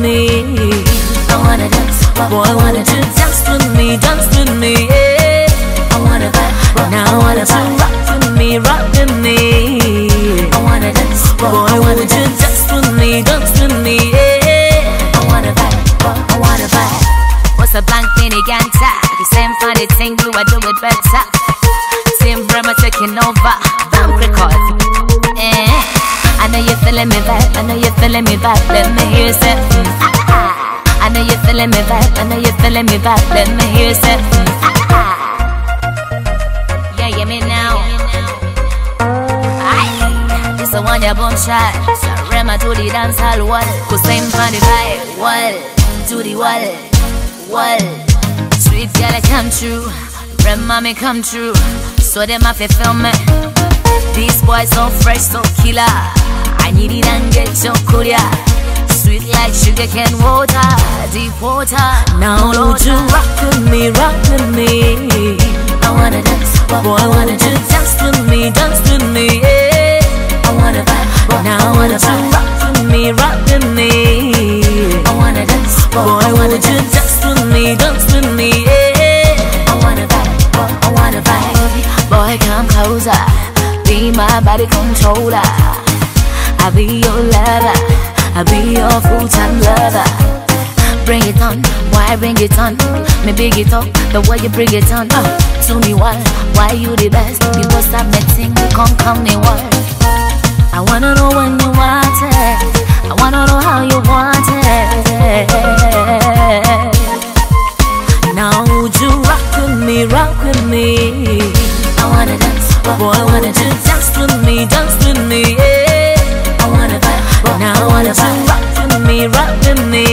me. I wanna dance, Boy, I wanna do dance with me, dance with me. Yeah. I wanna vibe, Now I wanna to rock with me, rock with me. I wanna dance, Boy, would you dance with me, dance with me? Yeah. I wanna vibe, I wanna vibe. What's a blank thing you can't tap? The same funny thing, you I do it better. Same Brahma taking over, bank records. I know you're feeling me vibe, I know you're feeling me vibe. Let me hear you say, mm, ah, ah. I know you're feeling me vibe, I know you're feeling me vibe. Let me hear you ah, ah. Yeah, yeah, me now. Aye, this the one you boom shot. Rema to the dance hall wall. Go same funny vibe, wall. To the wall, wall. Sweet girl, I come true. Rema me come true. So them have to me. These boys so fresh, so killer. Need it and get your Korea. Sweet like sugar cane water, deep water. Now would you rock with me, rock with me? I wanna dance, Boy, I wanna you dance, with me, dance with me? Yeah. I wanna vibe, Now I wanna would you rock with me, rock with me? I wanna dance, Boy, I wanna you dance. with me, dance with me? Yeah. I wanna vibe, I wanna vibe. Boy, come closer. Be my body controller. I'll be your lover. I'll be your full time lover. Bring it on, why bring it on? Me big it up, the way you bring it on. Uh, to me why, why you the best? You go stop me ting, come come me what? I wanna know when you want it. I wanna know how you want it. Now would you rock with me, rock with me? I wanna dance, Boy, I wanna dance. dance with me, dance with me? Yeah. Now I wanna you rock with me, rock with me?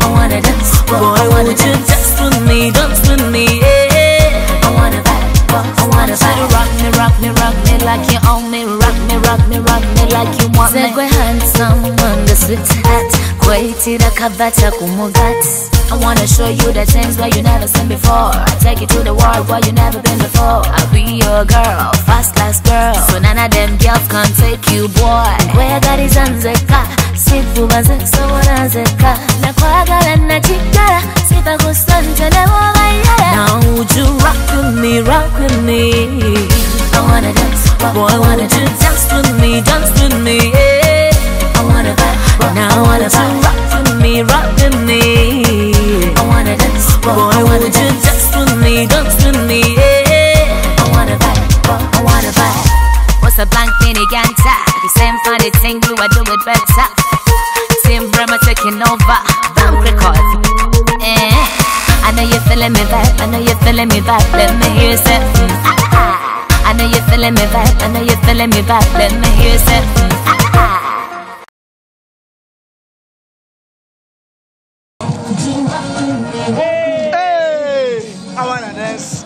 I wanna dance, Boy, I wanna would you dance. with me, dance with me? Yeah. I wanna vibe, I wanna vibe. rock me, rock me, rock me like you own me. Rock me, rock me, rock me like you want me. Handsome on the sweet hat. Kwaitira kabata kumugati. I wanna show you the things where you never seen before. I Take you to the world where you never been before. I'll be your girl, fast class girl. So none of them girls can take you, boy. Where gari zanzeka, sifu bazekso wanazeka. Na kwagala na chikara, sipa kusanta na wabayaya. Now would you rock with me, rock with me? I wanna dance, Boy, I wanna dance. dance with me, dance with me? Yeah. I wanna vibe, Now I wanna vibe. rock with me, rock with me? Tap? The same funny thing, you I do it better. Same Brahma taking over, bank records. Eh, I know you're feeling me vibe, I know you're feeling me vibe. Let me hear mm, ah, ah. I know you're feeling me vibe, I know you're feeling me vibe. Let me hear mm, ah, ah. Hey, I wanna dance.